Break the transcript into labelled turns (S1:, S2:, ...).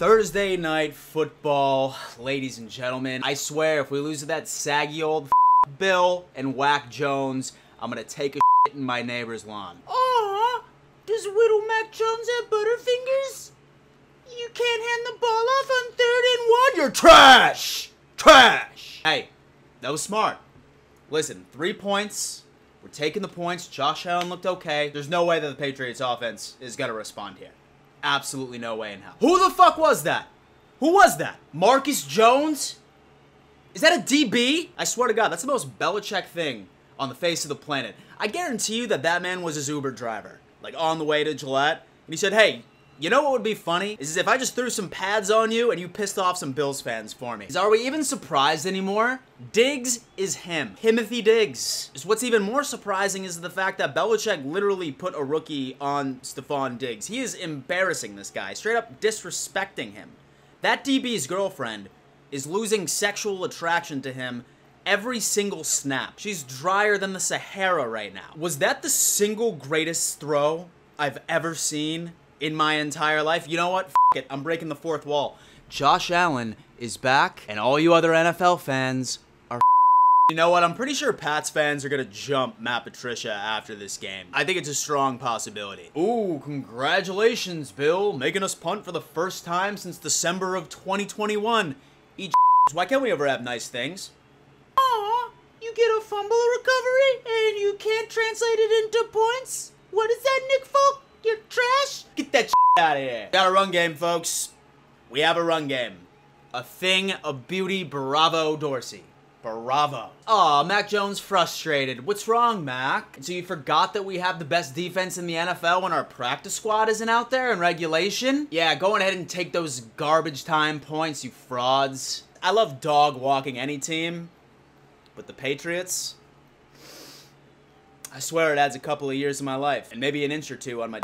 S1: Thursday night football, ladies and gentlemen. I swear, if we lose to that saggy old Bill and Whack Jones, I'm gonna take a shit in my neighbor's lawn.
S2: Aw, does Whittle Mac Jones have butterfingers? You can't hand the ball off on third and one.
S1: You're trash! Trash! Hey, that was smart. Listen, three points. We're taking the points. Josh Allen looked okay. There's no way that the Patriots offense is gonna respond here. Absolutely no way in hell. Who the fuck was that? Who was that? Marcus Jones? Is that a DB? I swear to God, that's the most Belichick thing on the face of the planet. I guarantee you that that man was his Uber driver, like on the way to Gillette, and he said, "Hey, you know what would be funny? Is if I just threw some pads on you and you pissed off some Bills fans for me. Are we even surprised anymore? Diggs is him. Timothy Diggs. What's even more surprising is the fact that Belichick literally put a rookie on Stefon Diggs. He is embarrassing this guy, straight up disrespecting him. That DB's girlfriend is losing sexual attraction to him every single snap. She's drier than the Sahara right now. Was that the single greatest throw I've ever seen in my entire life. You know what? F it. I'm breaking the fourth wall. Josh Allen is back, and all you other NFL fans are. You know what? I'm pretty sure Pats fans are gonna jump Matt Patricia after this game. I think it's a strong possibility. Ooh, congratulations, Bill, making us punt for the first time since December of 2021. Each why can't we ever have nice things?
S2: Aw, you get a fumble recovery and you can't translate it into points? What is that, Nick Folk? You're trash?
S1: Get that out of here. Got a run game, folks. We have a run game. A thing of beauty. Bravo, Dorsey. Bravo. Aw, Mac Jones frustrated. What's wrong, Mac? So you forgot that we have the best defense in the NFL when our practice squad isn't out there in regulation? Yeah, go ahead and take those garbage time points, you frauds. I love dog walking any team, but the Patriots, I swear it adds a couple of years of my life, and maybe an inch or two on my